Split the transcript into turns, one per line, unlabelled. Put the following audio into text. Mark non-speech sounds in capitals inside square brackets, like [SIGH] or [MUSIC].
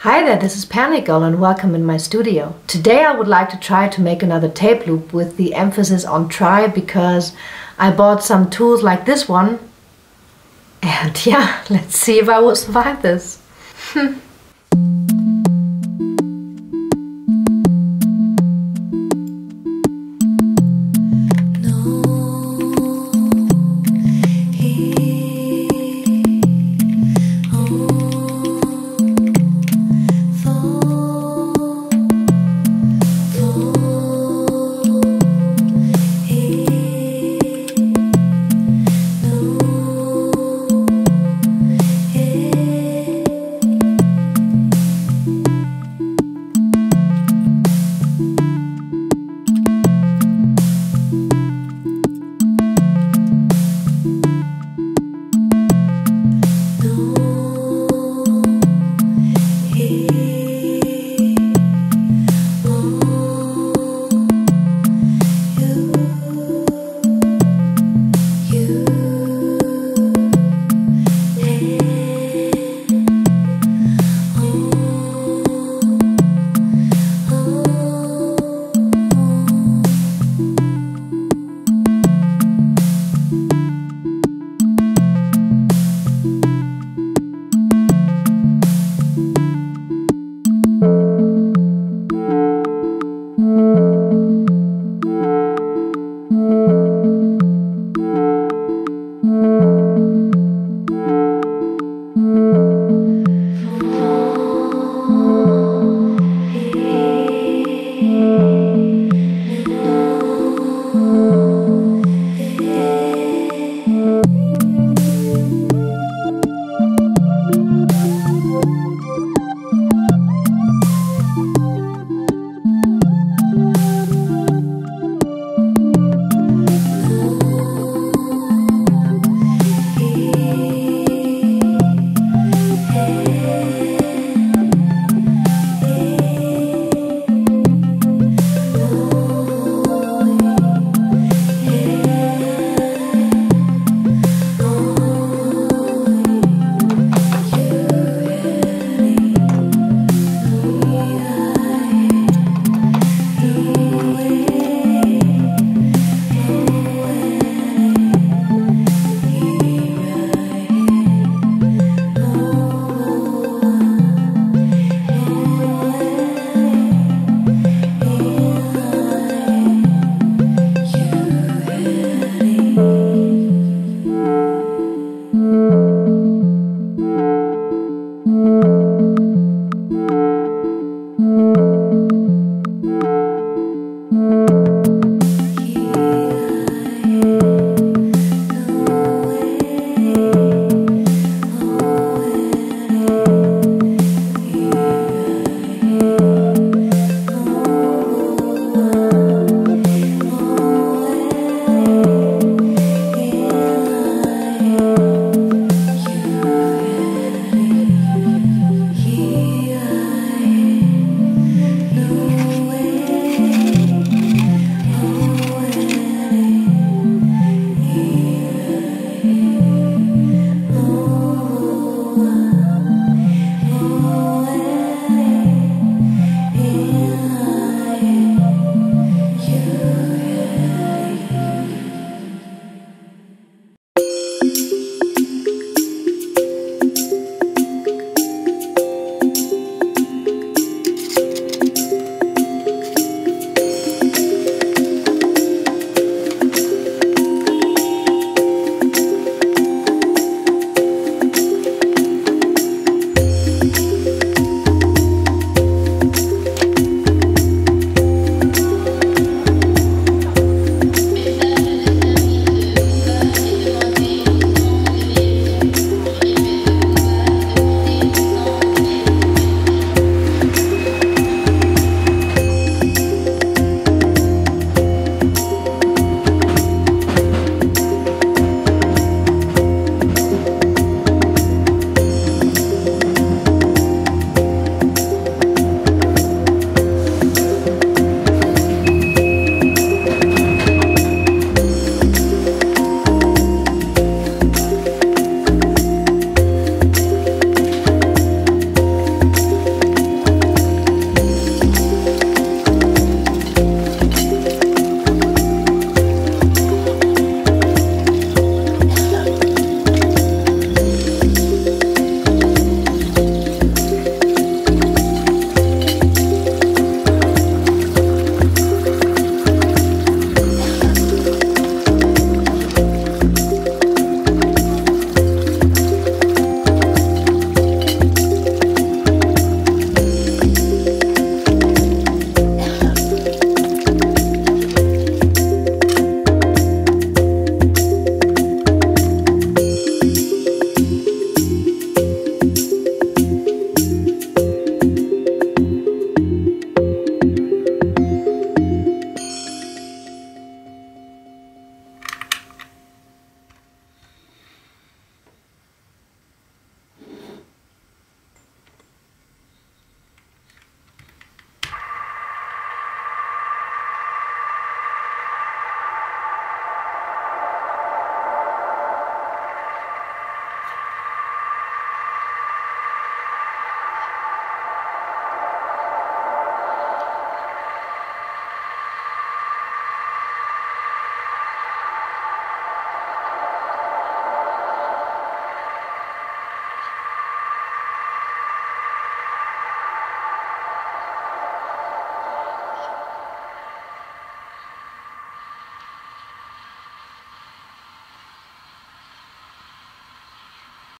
Hi there, this is Panic Girl and welcome in my studio. Today I would like to try to make another tape loop with the emphasis on try because I bought some tools like this one and [LAUGHS] yeah, let's see if I will survive this. [LAUGHS]